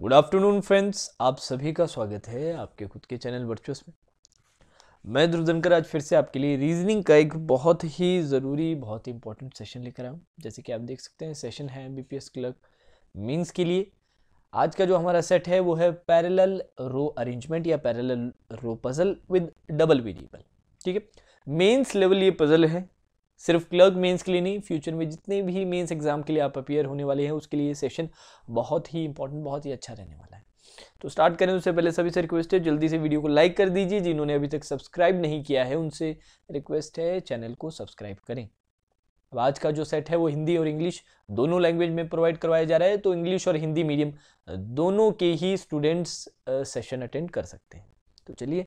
Good afternoon friends आप सभी का स्वागत है आपके खुद के चैनल वर्चुअस में। मैं ध्रुवधनकर आज फिर से आपके लिए रीजनिंग का एक बहुत ही ज़रूरी, बहुत ही इंपॉर्टेंट सेशन लेकर आया हूँ। जैसे कि आप देख सकते हैं सेशन है बी पी क्लर्क मीन्स के लिए। आज का जो हमारा सेट है, वो है पैरेलल रो अरेंजमेंट या parallel row puzzle with double variable ठीक है? मेंस लेवल ये पजल है। सिर्फ़ क्लर्क मेंस के लिए नहीं, फ्यूचर में जितने भी मेंस एग्ज़ाम के लिए आप अपियर होने वाले हैं, उसके लिए सेशन बहुत ही इंपॉर्टेंट बहुत ही अच्छा रहने वाला है। तो स्टार्ट करें, उससे पहले सभी से रिक्वेस्ट है, जल्दी से वीडियो को लाइक कर दीजिए, जिन्होंने अभी तक सब्सक्राइब नहीं किया है, उनसे रिक्वेस्ट है चैनल को सब्सक्राइब करें। अब आज का जो सेट है, वो हिंदी और इंग्लिश दोनों लैंग्वेज में प्रोवाइड करवाया जा रहा है तो इंग्लिश और हिंदी मीडियम दोनों के ही स्टूडेंट्स सेशन अटेंड कर सकते हैं। तो चलिए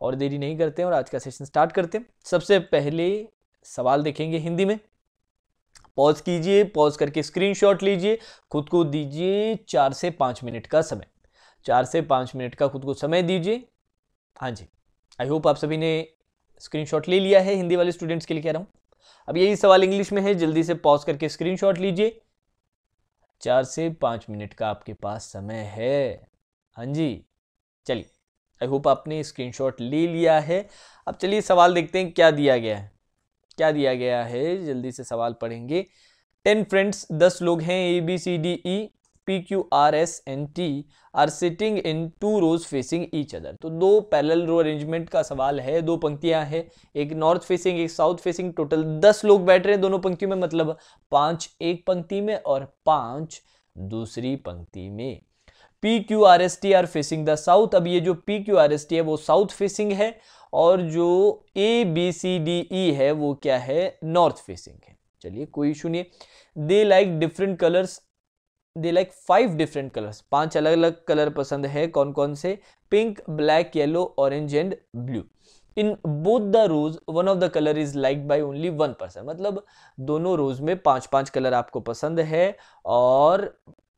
और देरी नहीं करते हैं और आज का सेशन स्टार्ट करते हैं। सबसे पहले सवाल देखेंगे हिंदी में। पॉज कीजिए, पॉज करके स्क्रीनशॉट लीजिए, खुद को दीजिए चार से पाँच मिनट का समय। चार से पाँच मिनट का खुद को समय दीजिए। हाँ जी आई होप आप सभी ने स्क्रीनशॉट ले लिया है, हिंदी वाले स्टूडेंट्स के लिए कह रहा हूँ। अब यही सवाल इंग्लिश में है, जल्दी से पॉज करके स्क्रीनशॉट लीजिए। चार से पाँच मिनट का आपके पास समय है। हाँ जी, चलिए आई होप आपने स्क्रीनशॉट ले लिया है। अब चलिए सवाल देखते हैं, क्या दिया गया है? क्या दिया गया है? जल्दी से सवाल पढ़ेंगे। टेन फ्रेंड्स, दस लोग हैं A B C D E P Q R S N T are sitting in two rows facing each other तो दो पैरेलल रो अरेंजमेंट का सवाल है, दो पंक्तियाँ हैं, एक नॉर्थ फेसिंग एक साउथ फेसिंग टोटल दस लोग बैठ रहे हैं दोनों पंक्तियों में मतलब पाँच एक पंक्ति में और पाँच दूसरी पंक्ति में। P Q R S T are facing the south अब ये जो P Q R S T है, वो साउथ फेसिंग है और जो ए बी सी डी ई है, वो क्या है? नॉर्थ फेसिंग है। चलिए, कोई इशू नहीं they like different colours they like five different colours पाँच अलग अलग कलर पसंद है कौन कौन से? Pink black yellow orange and blue in both the rows one of the colour is like by only one person मतलब दोनों रोज में पाँच पाँच कलर आपको पसंद है और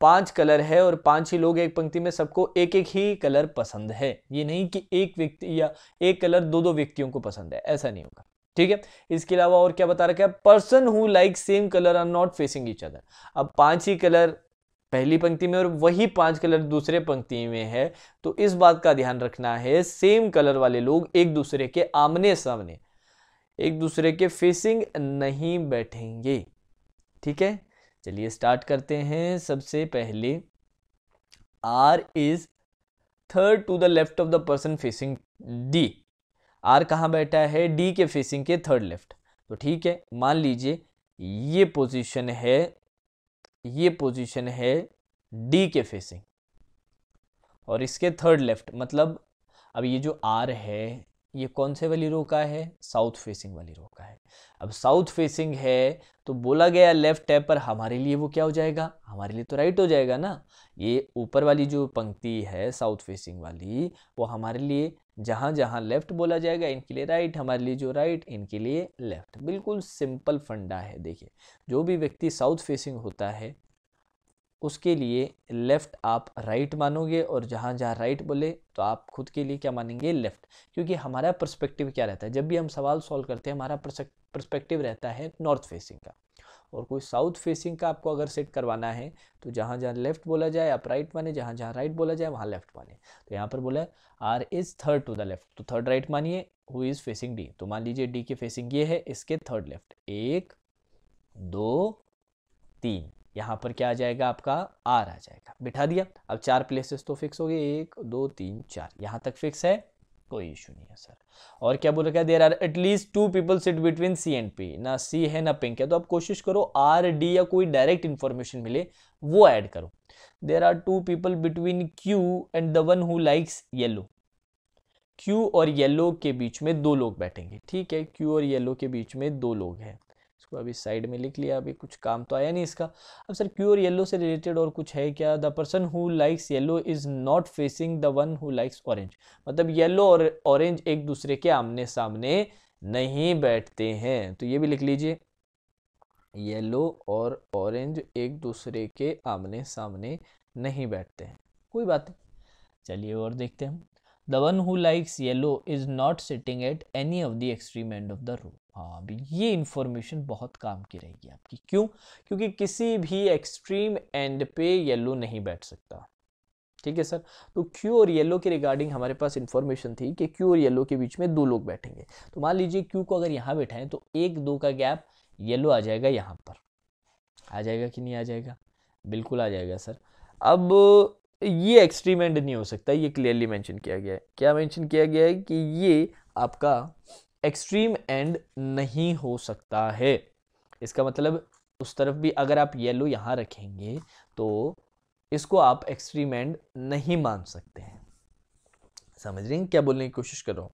पाँच कलर है और पाँच ही लोग एक पंक्ति में सबको एक एक ही कलर पसंद है। ये नहीं कि एक व्यक्ति या एक कलर दो दो व्यक्तियों को पसंद है, ऐसा नहीं होगा, ठीक है? इसके अलावा और क्या बता रखा है? Person who like same colour are not facing each other अब पाँच ही कलर पहली पंक्ति में और वही पाँच कलर दूसरे पंक्ति में है तो इस बात का ध्यान रखना है सेम कलर वाले लोग एक दूसरे के आमने सामने, एक दूसरे के फेसिंग नहीं बैठेंगे, ठीक है? चलिए स्टार्ट करते हैं। सबसे पहले R is third to the left of the person facing D R कहाँ बैठा है? डी के फेसिंग के थर्ड लेफ़्ट तो ठीक है, मान लीजिए ये पोजीशन है, ये पोजीशन है डी के फेसिंग और इसके थर्ड लेफ़्ट मतलब अब ये जो आर है ये कौन से वाली रो का है? साउथ फेसिंग वाली रो का है। अब साउथ फेसिंग है तो बोला गया लेफ़्ट है पर हमारे लिए वो क्या हो जाएगा? हमारे लिए तो राइट हो जाएगा ना। ये ऊपर वाली जो पंक्ति है साउथ फेसिंग वाली, वो हमारे लिए जहाँ जहाँ लेफ़्ट बोला जाएगा, इनके लिए राइट हमारे लिए जो राइट इनके लिए लेफ़्ट बिल्कुल सिंपल फंडा है, देखिए। जो भी व्यक्ति साउथ फेसिंग होता है उसके लिए लेफ़्ट आप राइट मानोगे और जहाँ जहाँ राइट बोले तो आप खुद के लिए क्या मानेंगे? लेफ़्ट क्योंकि हमारा पर्सपेक्टिव क्या रहता है? जब भी हम सवाल सॉल्व करते हैं, हमारा पर्सपेक्टिव रहता है नॉर्थ फेसिंग का। और कोई साउथ फेसिंग का आपको अगर सेट करवाना है तो जहाँ जहाँ लेफ़्ट बोला जाए, आप राइट माने, जहाँ जहाँ राइट बोला जाए, वहाँ लेफ़्ट माने। तो यहाँ पर बोला R is third to the left तो थर्ड राइट मानिए हु इज़ फेसिंग डी तो मान लीजिए डी के फेसिंग ये है, इसके थर्ड लेफ़्ट एक, दो, तीन। यहाँ पर क्या आ जाएगा आपका? आर आ जाएगा। बिठा दिया। अब चार प्लेसेस तो फिक्स हो गए। एक, दो, तीन, चार। यहाँ तक फिक्स है? कोई इशू नहीं है सर और क्या बोल रखा है? There are at least two people sit between C and P ना सी है, ना पिंक है। तो आप कोशिश करो आर डी या कोई डायरेक्ट इन्फॉर्मेशन मिले, वो ऐड करो। There are two people between Q and the one who likes yellow Q और येलो के बीच में दो लोग बैठेंगे। ठीक है? क्यू और येलो के बीच में दो लोग हैं। इसको अभी साइड में लिख लिया, अभी कुछ काम तो आया नहीं इसका। अब सर क्यू और येलो से रिलेटेड और कुछ है क्या? The person who likes yellow is not facing the one who likes orange मतलब येलो और ऑरेंज एक दूसरे के आमने सामने नहीं बैठते हैं। तो ये भी लिख लीजिए। येलो और ऑरेंज एक दूसरे के आमने सामने नहीं बैठते हैं। कोई बात नहीं। चलिए और देखते हैं the one who likes yellow is not sitting at any of the extreme end of the room हाँ ये इन्फॉर्मेशन बहुत काम की रहेगी आपकी। क्यों? क्योंकि किसी भी एक्सट्रीम एंड पे येलो नहीं बैठ सकता। ठीक है सर? तो क्यू और येलो के रिगार्डिंग हमारे पास इन्फॉर्मेशन थी कि क्यू और येलो के बीच में दो लोग बैठेंगे। तो मान लीजिए क्यू को अगर यहाँ बैठाएँ तो एक दो का गैप येलो आ जाएगा यहाँ पर। आ जाएगा कि नहीं आ जाएगा? बिल्कुल आ जाएगा सर। अब ये एक्सट्रीम एंड नहीं हो सकता, ये क्लियरली मेंशन किया गया है। क्या मेंशन किया गया है कि ये आपका एक्सट्रीम एंड नहीं हो सकता है। इसका मतलब उस तरफ़ भी अगर आप येलो यहाँ रखेंगे तो इसको आप एक्सट्रीम एंड नहीं मान सकते हैं। समझ रहे हैं क्या बोलने की कोशिश कर रहा हूँ?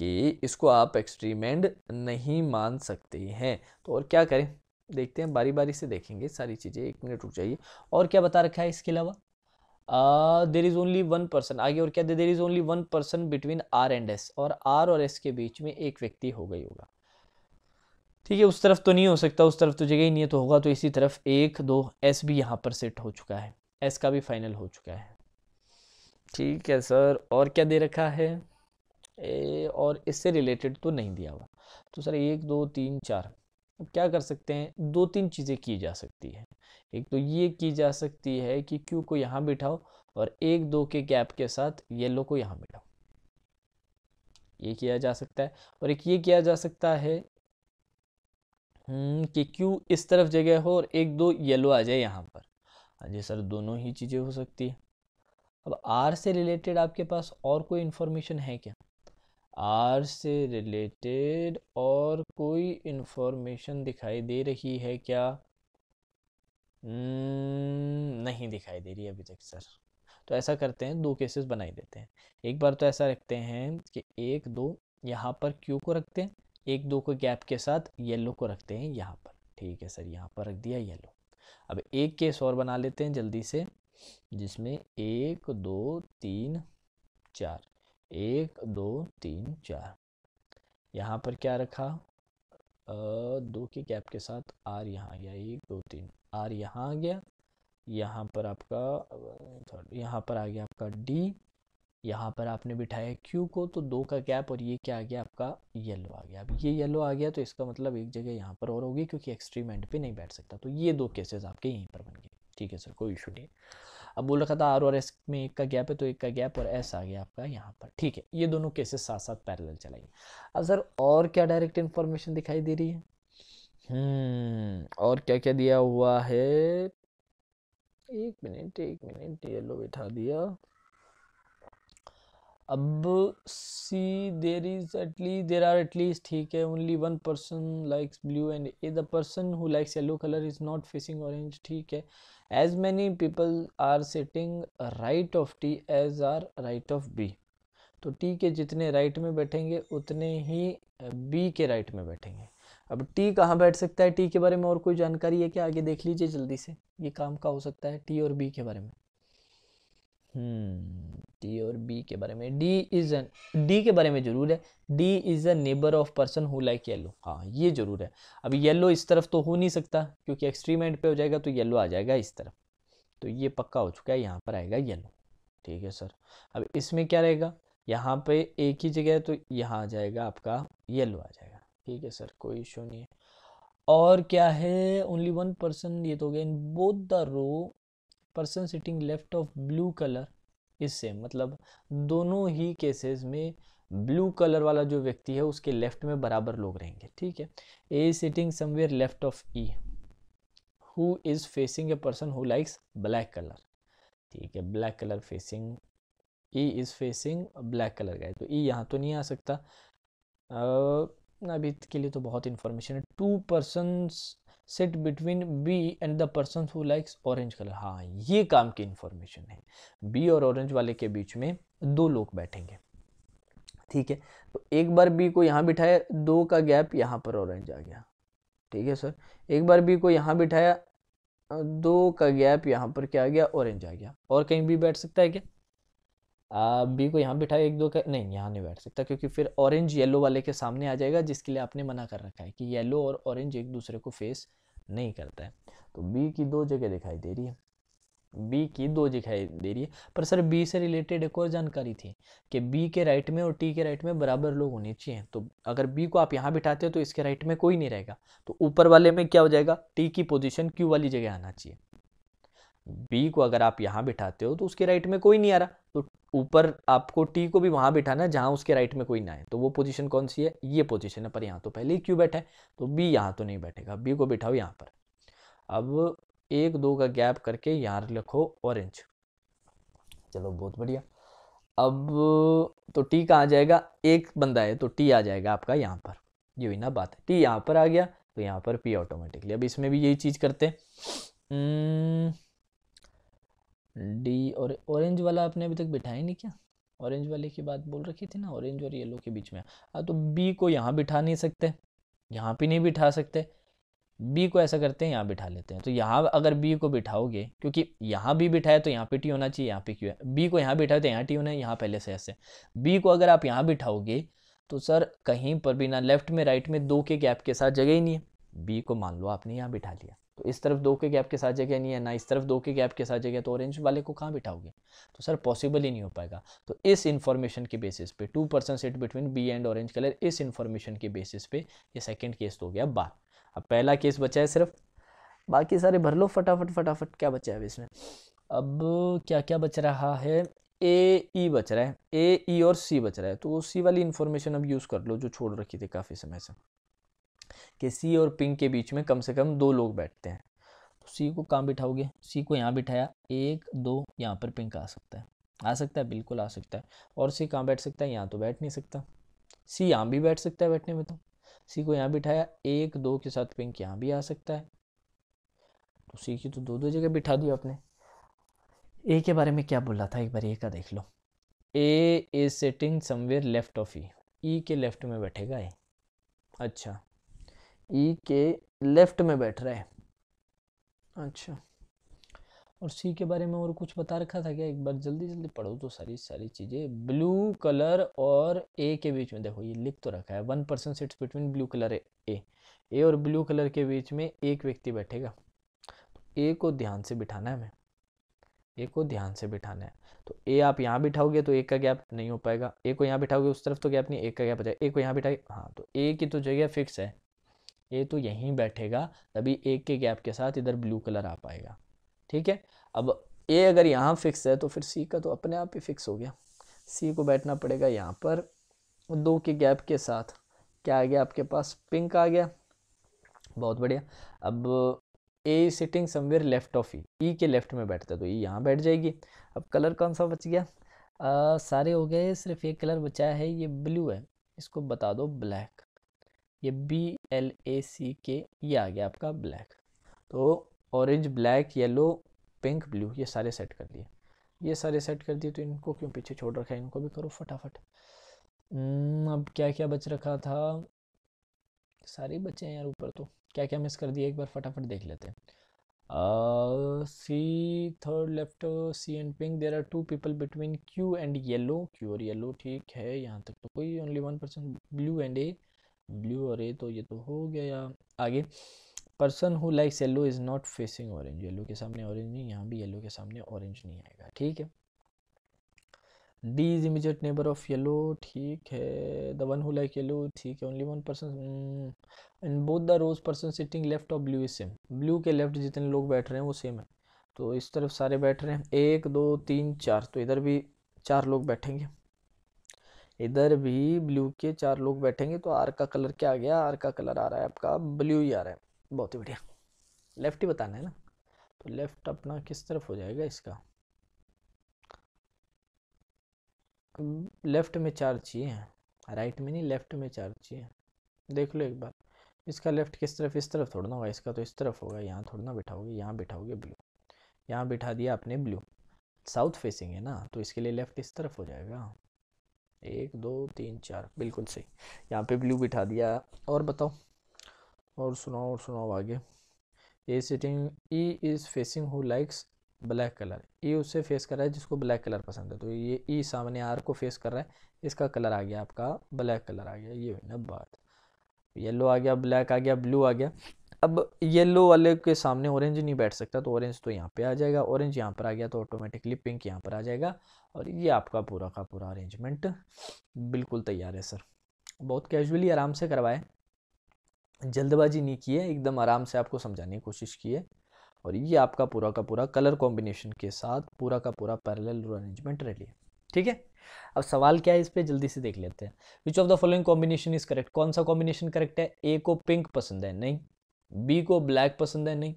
कि इसको आप एक्सट्रीम एंड नहीं मान सकते हैं। तो और क्या करें? देखते हैं बारी बारी से देखेंगे, सारी चीज़ें, एक मिनट रुक जाइए। और क्या बता रखा है इसके अलावा? There is only one person आगे और क्या? There is only one person between R and S और आर और एस के बीच में एक व्यक्ति हो गई होगा। ठीक है, उस तरफ़ तो नहीं हो सकता, उस तरफ़ तो जगह ही नहीं है तो होगा तो इसी तरफ़ एक, दो एस भी यहाँ पर सेट हो चुका है। एस का भी फाइनल हो चुका है। ठीक है सर और क्या दे रखा है? ए, और इससे रिलेटेड तो नहीं दिया हुआ। तो सर एक, दो, तीन, चार। अब क्या कर सकते हैं? दो तीन चीज़ें की जा सकती है। एक तो ये की जा सकती है कि क्यू को यहाँ बिठाओ और एक दो के गैप के साथ येलो को यहाँ बिठाओ। ये किया जा सकता है और एक ये किया जा सकता है हम्म, कि क्यू इस तरफ़ जगह हो और एक दो येलो आ जाए यहाँ पर। हाँ जी सर दोनों ही चीज़ें हो सकती है। अब आर से रिलेटेड आपके पास और कोई इन्फॉर्मेशन है क्या? आर से रिलेटेड और कोई इन्फॉर्मेशन दिखाई दे रही है क्या? हम्म, नहीं दिखाई दे रही अभी तक सर। तो ऐसा करते हैं दो केसेस बनाई देते हैं। एक बार तो ऐसा रखते हैं कि एक दो यहाँ पर क्यू को रखते हैं एक दो को गैप के साथ येलो को रखते हैं यहाँ पर। ठीक है सर यहाँ पर रख दिया येलो अब एक केस और बना लेते हैं जल्दी से जिसमें एक दो तीन चार। एक, दो, तीन, चार। यहाँ पर क्या रखा? दो के गैप के साथ आर यहाँ आ गया, एक, दो, तीन। आर यहाँ आ गया, यहाँ पर आपका यहाँ पर आ गया आपका डी यहाँ पर आपने बिठाया क्यू को तो दो का गैप और ये क्या आ गया? आपका येलो आ गया। अब ये येलो आ गया तो इसका मतलब एक जगह यहाँ पर और होगी, क्योंकि एक्सट्रीम एंड पे नहीं बैठ सकता। तो ये दो केसेस आपके यहीं पर बन गए। ठीक है सर, कोई इशू नहीं। अब बोल रखा था आर और एस में एक का गैप है तो एक का गैप और एस आ गया आपका यहाँ पर। ठीक है, ये दोनों केसेस साथ साथ पैरेलल चलाइए अब सर, और क्या डायरेक्ट इन्फॉर्मेशन दिखाई दे रही है? हम्म और क्या क्या दिया हुआ है? एक मिनट एक मिनट, ये लो बिठा दिया। अब C there is at least there are at least ठीक है only one person likes blue and A the person who likes yellow colour is not facing orange ठीक है। As many people are sitting right of T as R right of B तो T के जितने right में बैठेंगे, उतने ही B के right में बैठेंगे। अब टी कहाँ बैठ सकता है? टी के बारे में और कोई जानकारी है क्या? आगे देख लीजिए जल्दी से। ये काम का हो सकता है टी और बी के बारे में। डी और बी के बारे में। डी इज़ एन डी के बारे में ज़रूर है। D is a neighbour of person who like yellow हाँ ये ज़रूर है। अब येलो इस तरफ़ तो हो नहीं सकता, क्योंकि एक्सट्रीम एंड पे हो जाएगा तो येलो आ जाएगा इस तरफ़। तो ये पक्का हो चुका है, यहाँ पर आएगा येलो ठीक है सर। अब इसमें क्या रहेगा? यहाँ पे एक ही जगह है तो यहाँ आ जाएगा आपका येलो आ जाएगा। ठीक है सर, कोई इशू नहीं है। और क्या है? ओनली वन पर्सन ये तो हो गया। In both the row person sitting left of blue colour is same मतलब दोनों ही केसेस में ब्लू कलर वाला जो व्यक्ति है, उसके लेफ़्ट में बराबर लोग रहेंगे, ठीक है? A sitting somewhere left of E who is facing a person who likes black colour ठीक है black colour facing E is facing black colour है तो ई e यहाँ तो नहीं आ सकता। अभी के लिए तो बहुत इंफॉर्मेशन है। Two persons sit between B and the person who likes orange colour हाँ ये काम की इंफॉर्मेशन है। बी और ऑरेंज वाले के बीच में दो लोग बैठेंगे। ठीक है? तो एक बार बी को यहाँ बिठाया, दो का गैप यहाँ पर ऑरेंज आ गया। ठीक है सर एक बार बी को यहाँ बिठाया, दो का गैप यहाँ पर क्या आ गया? ऑरेंज आ गया। और कहीं भी बैठ सकता है क्या? बी को यहाँ बिठाए एक दो का, नहीं, यहाँ नहीं बैठ सकता क्योंकि फिर ऑरेंज येलो वाले के सामने आ जाएगा, जिसके लिए आपने मना कर रखा है कि येलो और ऑरेंज एक दूसरे को फेस नहीं करता है। तो बी की दो जगह दिखाई दे रही है। बी की दो दिखाई दे रही है। पर सर बी से रिलेटेड एक और जानकारी थी कि बी के राइट में और टी के राइट में बराबर लोग होने चाहिए। तो अगर बी को आप यहाँ बिठाते हो तो इसके राइट में कोई नहीं रहेगा। तो ऊपर वाले में क्या हो जाएगा? टी की पोजीशन क्यू वाली जगह आना चाहिए। बी को अगर आप यहाँ बिठाते हो तो उसके राइट में कोई नहीं आ रहा। तो ऊपर आपको टी को भी वहाँ बिठाना जहाँ उसके राइट में कोई ना है तो वो पोजीशन कौन सी है? ये पोजीशन है, पर यहाँ तो पहले ही क्यों बैठा है। तो बी यहाँ तो नहीं बैठेगा। बी को बिठाओ यहाँ पर। अब एक, दो का गैप करके यहाँ लिखो ऑरेंज चलो, बहुत बढ़िया। अब तो टी कहाँ जाएगा? एक बंदा है तो टी आ जाएगा आपका यहाँ पर। ये हुई ना बात। टी यहाँ पर आ गया तो यहाँ पर पी ऑटोमेटिकली अब इसमें भी यही चीज़ करते हैं। डी और ऑरेंज वाला आपने अभी तक बिठाया नहीं क्या? ऑरेंज वाले की बात बोल रखी थी ना ऑरेंज और येलो के बीच में। हाँ तो बी को यहाँ बिठा नहीं सकते, यहाँ पे नहीं बिठा सकते। बी को ऐसा करते हैं, यहाँ बिठा लेते हैं। तो यहाँ अगर बी को बिठाओगे, क्योंकि यहाँ भी बिठाए तो यहाँ पे टी होना चाहिए, यहाँ पे क्यों है। बी को यहाँ बिठाए तो यहाँ टी होना है, यहाँ पहले से ऐसे। बी को अगर आप यहाँ बिठाओगे तो सर कहीं पर भी ना लेफ़्ट में राइट में, दो के गैप के साथ जगह ही नहीं है। बी को मान लो आपने यहाँ बिठा लिया। तो इस तरफ़ दो के गैप के साथ जगह नहीं है, ना इस तरफ़ दो के गैप के साथ जगह तो ऑरेंज वाले को कहाँ बिठाओगे? तो सर पॉसिबल ही नहीं हो पाएगा। तो इस इन्फॉर्मेशन के बेसिस पे two persons sit between B and orange colour इस इन्फॉर्मेशन के बेसिस पे ये सेकेंड केस तो हो गया बात अब पहला केस बचा है सिर्फ़। बाकी सारे भर लो फटाफट फटाफट, क्या बचा है इसमें? अब क्या क्या बच रहा है? ए ई e बच रहा है। ए ई e और सी बच रहा है। तो सी वाली इन्फॉर्मेशन अब यूज़ कर लो, जो छोड़ रखी थी काफ़ी समय से। कि सी और पिंक के बीच में कम से कम दो लोग बैठते हैं। तो सी को कहाँ बिठाओगे? सी को यहाँ बिठाया। एक, दो, यहाँ पर पिंक आ सकता है। आ सकता है, बिल्कुल आ सकता है। और सी कहाँ बैठ सकता है? यहाँ तो बैठ नहीं सकता। सी यहाँ भी बैठ सकता है बैठने में तो। सी को यहाँ बिठाया। एक, दो के साथ पिंक यहाँ भी आ सकता है। तो सी की तो दो दो जगह बिठा दी आपने। ए के बारे में क्या बोला था? एक बार ए का देख लो। A is sitting somewhere left of E E के लेफ़्ट में बैठेगा ए अच्छा। ई e के लेफ़्ट में बैठ रहा है। अच्छा। और सी के बारे में और कुछ बता रखा था क्या? एक बार जल्दी जल्दी पढ़ो तो सारी सारी चीज़ें। ब्लू कलर और ए के बीच में देखो, ये लिख तो रखा है। One person sits between blue colour A A और ब्लू कलर के बीच में एक व्यक्ति बैठेगा। तो ए को ध्यान से बिठाना है हमें। ए को ध्यान से बिठाना है। तो ए आप यहाँ बिठाओगे तो एक का गैप नहीं हो पाएगा। ए को यहाँ बिठाओगे उस तरफ़ तो गैप नहीं एक का गैप हो जाएगा ए को यहाँ बिठाए हाँ तो ए की तो जगह फिक्स है। ए तो यहीं बैठेगा तभी एक के गैप के साथ इधर ब्लू कलर आ पाएगा। ठीक है? अब ए अगर यहाँ फिक्स है तो फिर सी का तो अपने आप ही फिक्स हो गया। सी को बैठना पड़ेगा यहाँ पर। दो के गैप के साथ क्या आ गया? आपके पास पिंक आ गया। बहुत बढ़िया। अब A sitting somewhere left of E E के लेफ़्ट में बैठता है तो ई यहाँ बैठ जाएगी। अब कलर कौन सा बच गया? आ, सारे हो गए सिर्फ़ एक कलर बचा है ये ब्लू है। इसको बता दो ब्लैक ये बी एल ए सी के ये आ गया आपका ब्लैक तो orange black yellow pink blue ये सारे सेट कर दिए. ये सारे सेट कर दिए तो इनको क्यों पीछे छोड़ रखा है? इनको भी करो फटाफट. हम्म, अब क्या क्या बच रखा था? सारे बचे हैं यार ऊपर तो. क्या क्या मिस कर दिया एक बार फटाफट देख लेते हैं. C third left C and pink there are two people between Q and yellow Q और येलो ठीक है यहाँ तक तो कोई only one person blue and A blue और ए तो ये तो हो गया आगे, person who likes yellow is not facing orange. Yellow के सामने ऑरेंज नहीं, यहाँ भी येलो के सामने ऑरेंज नहीं आएगा, ठीक है? D is immediate neighbour of yellow ठीक है। The one who like yellow ठीक है। Only one person and both the rows person sitting left of blue is same blue के लेफ़्ट जितने लोग बैठ रहे हैं, वो सेम है। तो इस तरफ़ सारे बैठ रहे हैं। एक, दो, तीन, चार तो इधर भी चार लोग बैठेंगे। इधर भी ब्लू के चार लोग बैठेंगे तो आर का कलर क्या आ गया? आर का कलर आ रहा है आपका, ब्लू ही आ रहा है। बहुत ही बढ़िया। लेफ़्ट ही बताना है ना? तो लेफ़्ट अपना किस तरफ़ हो जाएगा इसका? लेफ़्ट में चार चाहिए हैं। राइट में नहीं, लेफ़्ट में चार चाहिए देख लो एक बार। इसका लेफ़्ट किस तरफ़, इस तरफ़ थोड़ा ना होगा, इसका तो इस तरफ़ होगा। यहाँ थोड़ा ना बिठाओगे, यहाँ बिठाओगे ब्लू। यहाँ बिठा दिया आपने ब्लू। साउथ फेसिंग है ना? तो इसके लिए लेफ़्ट इस तरफ़ हो जाएगा। एक, दो, तीन, चार। बिल्कुल सही। यहाँ पे ब्लू बिठा दिया। और बताओ। और सुनाओ और सुनाओ आगे। A sitting E is facing who likes black colour E उससे फेस कर रहा है जिसको ब्लैक कलर पसंद है। तो ये ई सामने आर को फेस कर रहा है। इसका कलर आ गया आपका ब्लैक कलर आ गया। ये ना बात। येलो आ गया ब्लैक आ गया ब्लू आ गया। अब येलो वाले के सामने ऑरेंज नहीं बैठ सकता तो ऑरेंज तो यहाँ पे आ जाएगा। ऑरेंज यहाँ पर आ गया तो ऑटोमेटिकली पिंक यहाँ पर आ जाएगा। और ये आपका पूरा का पूरा अरेंजमेंट बिल्कुल तैयार है सर बहुत कैजुअली आराम से करवाए। जल्दबाजी नहीं की है, एकदम आराम से आपको समझाने की कोशिश की है। और ये आपका पूरा का पूरा कलर कॉम्बिनेशन के साथ पूरा का पूरा पैरेलल अरेंजमेंट रेडी है। ठीक है? अब सवाल क्या है इस पर जल्दी से देख लेते हैं। Which of the following combination is correct कौन सा कॉम्बिनेशन करेक्ट है? ए को पिंक पसंद है? नहीं। बी को ब्लैक पसंद है, नहीं?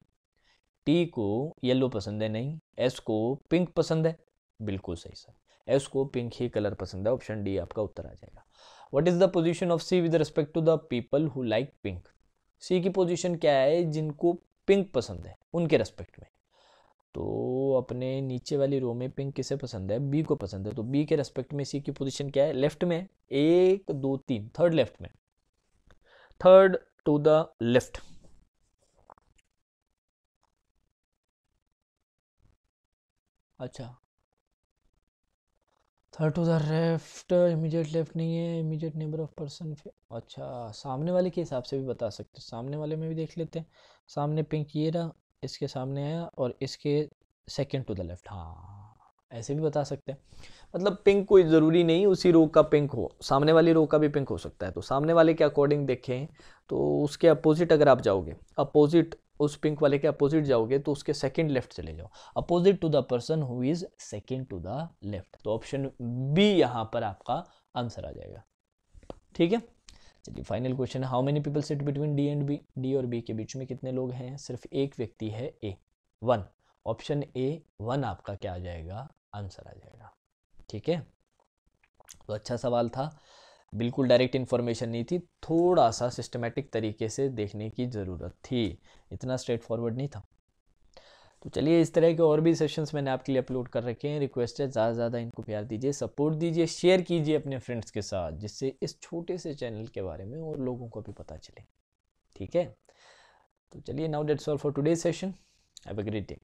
टी को येलो पसंद है, नहीं? एस को पिंक पसंद है? बिल्कुल सही सर एस को पिंक ही कलर पसंद है ऑप्शन डी आपका उत्तर आ जाएगा. What is the position of C with respect to the people who like pink C की पोजिशन क्या है? जिनको पिंक पसंद है, उनके रेस्पेक्ट में. तो अपने नीचे वाली रो में पिंक किसे पसंद है? बी को पसंद है. तो बी के रेस्पेक्ट में सी की पोजीशन क्या है? लेफ़्ट में. एक, दो, तीन. थर्ड लेफ़्ट में. थर्ड टू द लेफ़्ट अच्छा। Third to the left immediate left नहीं है इमीडिएट नेबर ऑफ़ पर्सन अच्छा सामने वाले के हिसाब से भी बता सकते हैं। सामने वाले में भी देख लेते हैं। सामने पिंक ये रहा, इसके सामने आया और इसके सेकंड टू द लेफ़्ट हाँ ऐसे भी बता सकते हैं। मतलब पिंक कोई ज़रूरी नहीं, उसी रो का पिंक हो। सामने वाली रो का भी पिंक हो सकता है। तो सामने वाले के अकॉर्डिंग देखें तो उसके अपोजिट अगर आप जाओगे अपोजिट उस पिंक वाले के अपोजिट जाओगे तो उसके सेकंड लेफ़्ट चले जाओ। Opposite to the person who is second to the left तो ऑप्शन बी यहाँ पर आपका आंसर आ जाएगा। ठीक है? चलिए फाइनल क्वेश्चन है how many people sit between D and B D और बी के बीच में कितने लोग हैं? सिर्फ़ एक व्यक्ति है A one option A one आपका क्या आ जाएगा? आंसर आ जाएगा। ठीक है? तो अच्छा सवाल था। बिल्कुल डायरेक्ट इन्फॉर्मेशन नहीं थी थोड़ा सा सिस्टमेटिक तरीके से देखने की ज़रूरत थी। इतना स्ट्रेट फॉरवर्ड नहीं था। तो चलिए इस तरह के और भी सेशंस मैंने आपके लिए अपलोड कर रखे हैं। रिक्वेस्ट है, ज़्यादा से ज़्यादा इनको प्यार दीजिए सपोर्ट दीजिए शेयर कीजिए अपने फ्रेंड्स के साथ, जिससे इस छोटे से चैनल के बारे में और लोगों को भी पता चले। ठीक है? तो चलिए now that's all for today session have a great day